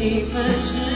几分是？